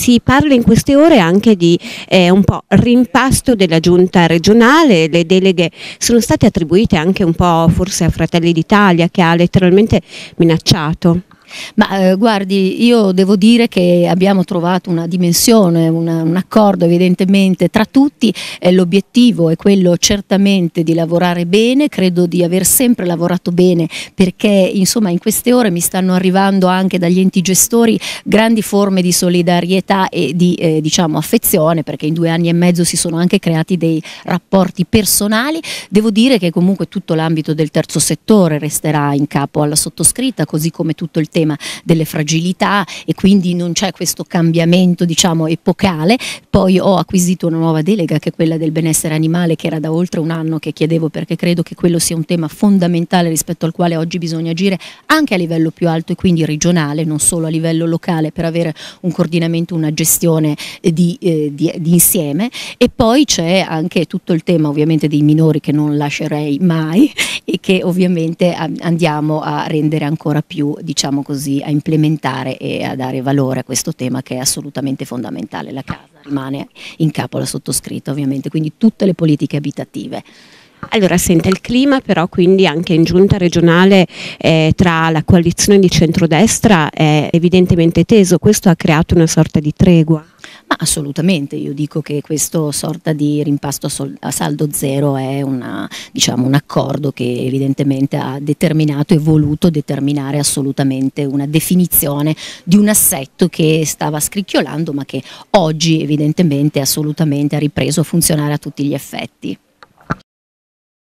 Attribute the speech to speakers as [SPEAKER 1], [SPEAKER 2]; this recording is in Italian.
[SPEAKER 1] si parla in queste ore anche di eh, un po' rimpasto della giunta regionale, le deleghe sono state attribuite anche un po' forse a Fratelli d'Italia che ha letteralmente minacciato.
[SPEAKER 2] Ma eh, guardi, io devo dire che abbiamo trovato una dimensione, una, un accordo evidentemente tra tutti, eh, l'obiettivo è quello certamente di lavorare bene, credo di aver sempre lavorato bene perché insomma in queste ore mi stanno arrivando anche dagli enti gestori grandi forme di solidarietà e di eh, diciamo affezione perché in due anni e mezzo si sono anche creati dei rapporti personali, devo dire che comunque tutto l'ambito del terzo settore resterà in capo alla sottoscritta così come tutto il tema tema delle fragilità e quindi non c'è questo cambiamento diciamo epocale. Poi ho acquisito una nuova delega che è quella del benessere animale che era da oltre un anno che chiedevo perché credo che quello sia un tema fondamentale rispetto al quale oggi bisogna agire anche a livello più alto e quindi regionale, non solo a livello locale per avere un coordinamento, una gestione di, eh, di, di insieme e poi c'è anche tutto il tema ovviamente dei minori che non lascerei mai e che ovviamente andiamo a rendere ancora più diciamo così, a implementare e a dare valore a questo tema che è assolutamente fondamentale. La casa rimane in capo alla sottoscritta ovviamente, quindi tutte le politiche abitative.
[SPEAKER 1] Allora, sente il clima però quindi anche in giunta regionale eh, tra la coalizione di centrodestra è evidentemente teso, questo ha creato una sorta di tregua.
[SPEAKER 2] Ma assolutamente, io dico che questo sorta di rimpasto a, sol- a saldo zero è una, diciamo, un accordo che evidentemente ha determinato e voluto determinare assolutamente una definizione di un assetto che stava scricchiolando ma che oggi evidentemente assolutamente ha ripreso a funzionare a tutti gli effetti.